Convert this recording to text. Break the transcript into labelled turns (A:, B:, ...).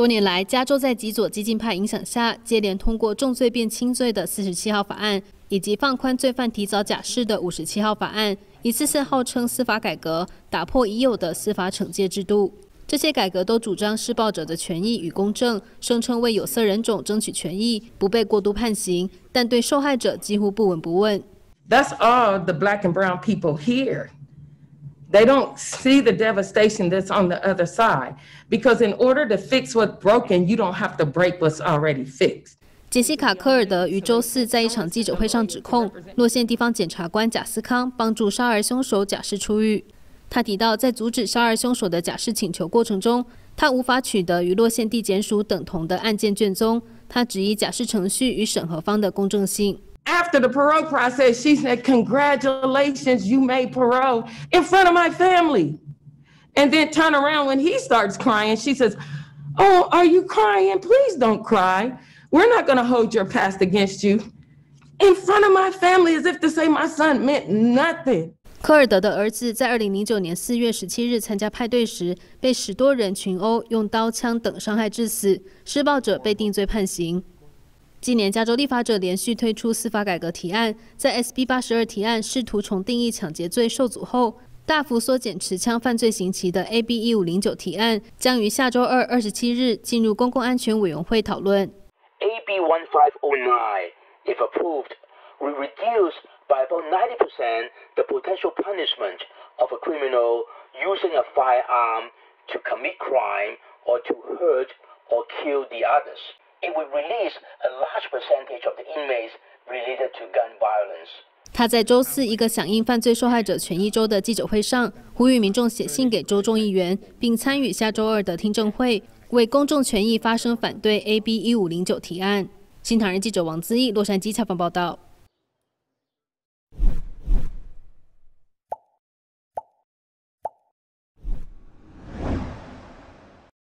A: 多年来，加州在极左激进派影响下，接连通过重罪变轻罪的四十七号法案，以及放宽罪犯提早假释的五十七号法案，一次次号称司法改革，打破已有的司法惩戒制度。这些改革都主张施暴者的权益与公正，声称为有色人种争取权益，不被过度判刑，但对受害者几乎不闻不问。
B: That's all the black and brown people here. They don't see the devastation that's on the other side. Because in order to fix what's broken, you don't have to break what's already fixed.
A: 杰西卡·科尔德于周四在一场记者会上指控洛县地方检察官贾斯康帮助杀儿凶手假释出狱。他提到，在阻止杀儿凶手的假释请求过程中，他无法取得与洛县地检署等同的案件卷宗。他质疑假释程序与审核方的公正性。
B: after the parole process, she said, Congratulations, you made parole in front of my family. And then turn around when he starts crying, she says, Oh, are you crying? Please don't cry. We're not going to hold your past against you. In front of my family, as if to say my son meant nothing.
A: 科尔德的儿子在二零零九年四月十七日参加派对时，被十多人群殴、用刀枪等伤害致死，施暴者被定罪判刑。 今年，加州立法者连续推出司法改革提案，在 SB 八十二提案试图重定义抢劫罪受阻后，大幅缩减持枪犯罪刑期的 AB 一五零九提案将于下周二二十七日进入公共安全委员会讨论。
C: AB one five o nine, if approved, will reduce by about ninety percent the potential punishment of a criminal using a firearm to commit crime or to hurt or kill the others. It would release a large percentage of the inmates related to gun violence.
A: 他在周四一个响应犯罪受害者权益周的记者会上，呼吁民众写信给州众议员，并参与下周二的听证会，为公众权益发声，反对 AB 一五零九提案。新唐人记者王姿义洛杉矶采访报道。